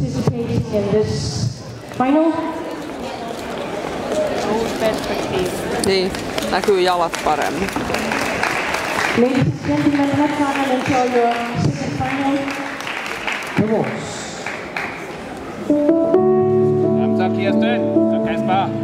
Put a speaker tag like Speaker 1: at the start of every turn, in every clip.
Speaker 1: participating in this final.
Speaker 2: Niin, näkyy jalat paremmin.
Speaker 1: Ladies and gentlemen, have fun and enjoy your second final awards.
Speaker 3: Jamen så Kirsten og Kasper.
Speaker 4: Keep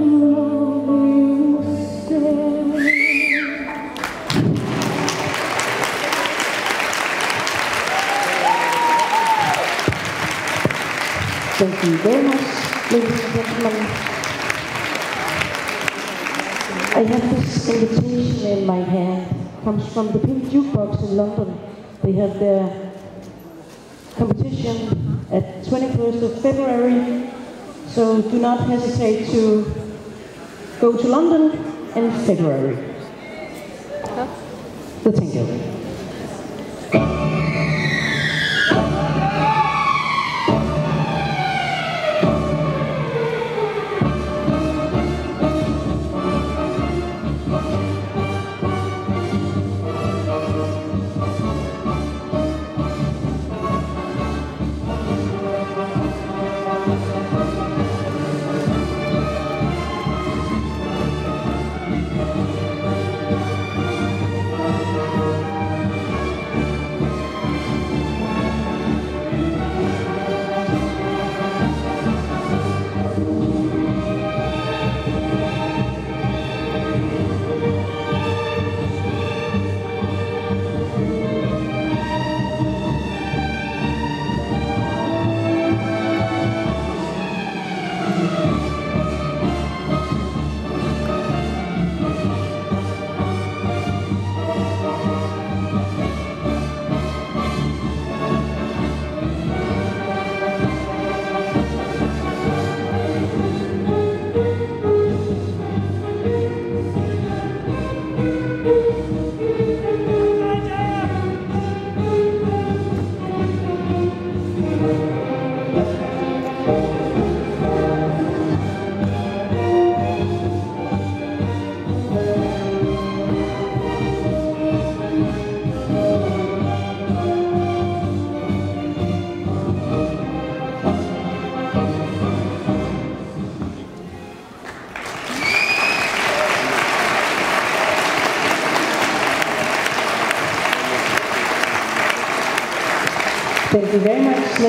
Speaker 1: Thank you very much, ladies and gentlemen. I have this invitation in my hand. It comes from the Pink Jukebox in London. They have their competition at 21st of February. So do not hesitate to go to London in February. The tango.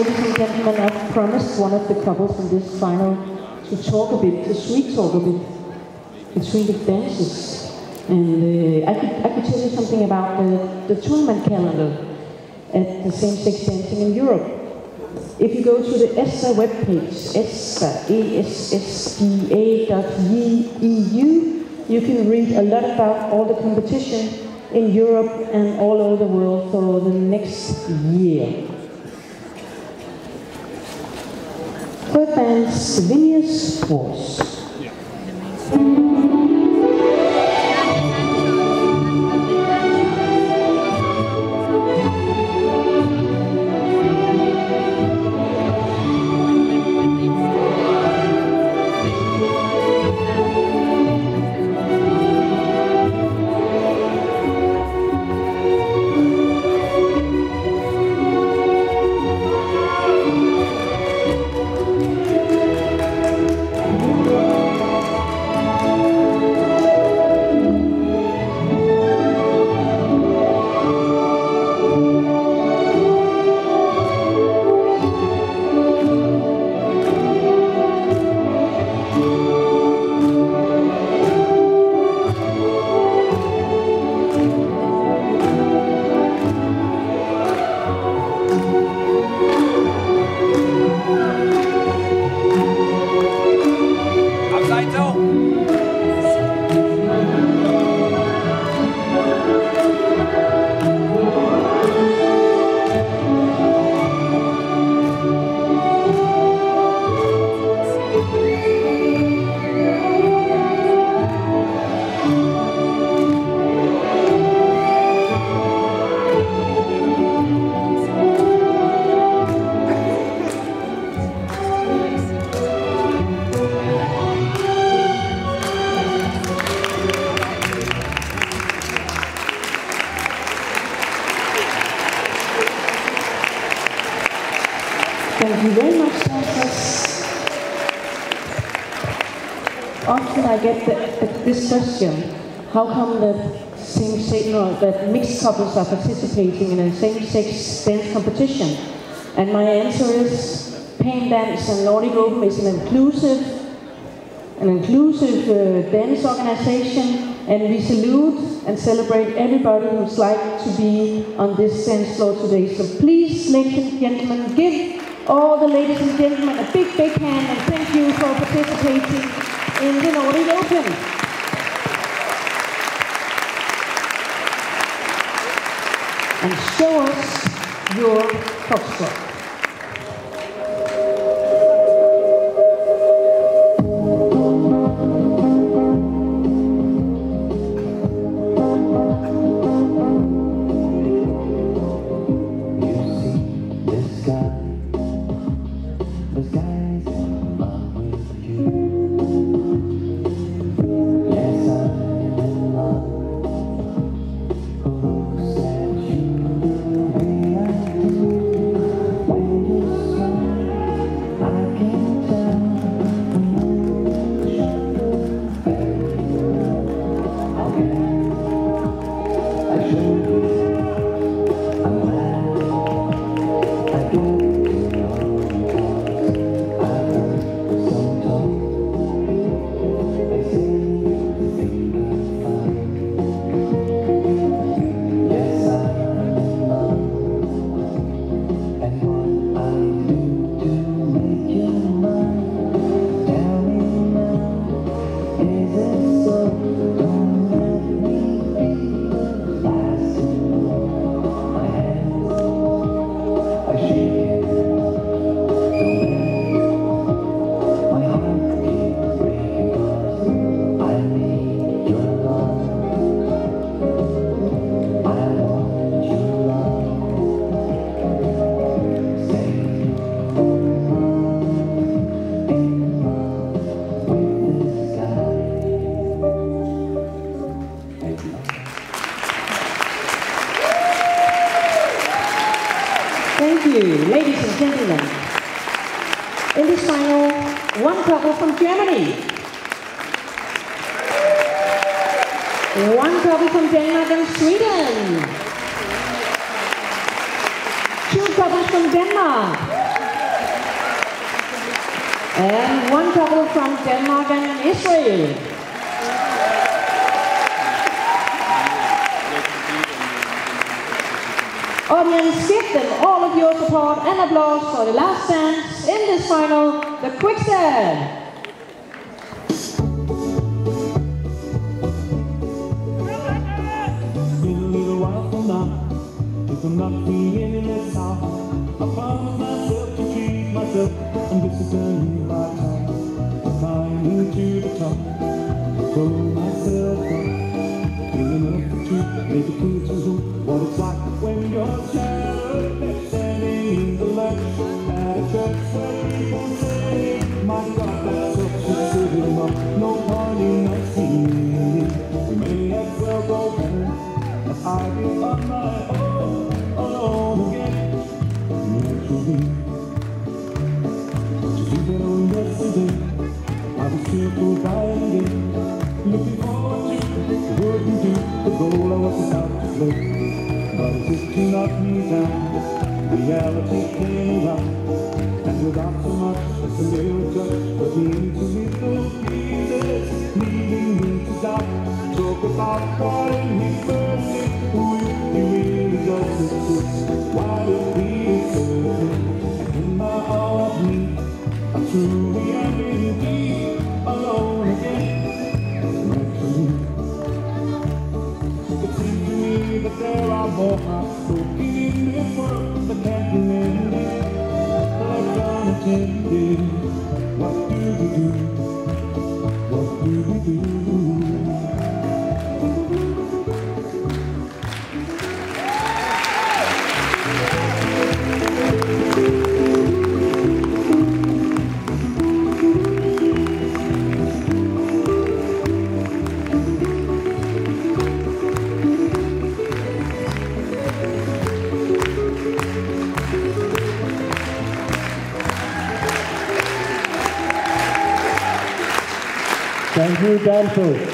Speaker 1: Ladies and gentlemen. I've promised one of the couples in this final to talk a bit, to sweet talk a bit between the dances. And uh, I, could, I could tell you something about the, the tournament calendar at the same-sex dancing in Europe. If you go to the ESSDA webpage, ESSDA, E-S-S-D-A dot E-U, you can read a lot about all the competition in Europe and all over the world for the next year. Third band, Sylvia's Force. Often I get the, the, this question, how come that same-sex, no, that mixed couples are participating in a same-sex dance competition? And my answer is, Pain Dance and Nordic Open is an inclusive, an inclusive uh, dance organization, and we salute and celebrate everybody who's like to be on this dance floor today. So please, ladies and gentlemen, give all the ladies and gentlemen a big, big hand and thank you for participating in the Nordic Open. And show us your foxtrot. Couple from Denmark and Sweden. Two couples from Denmark. And one couple from Denmark and Israel. Audience, give them all of your support and applause for the last dance in this final, the.
Speaker 5: Been not feeling this out, I promise myself to treat myself, and this is a new my time. I'm climbing to the top, throw myself up, feeling up the truth, make it clear to who what it's like when you're child, standing in the light at a church where people say, My God, that's such a city, no point in us seeing. We may as well go home as I be on my own, It yesterday. I was fearful dying looking forward to work we do, the goal I was about to play. But it's just knock me down. Reality came around, and without so much as a little touch, but me to little What do we do? What do we do?
Speaker 6: Dancers.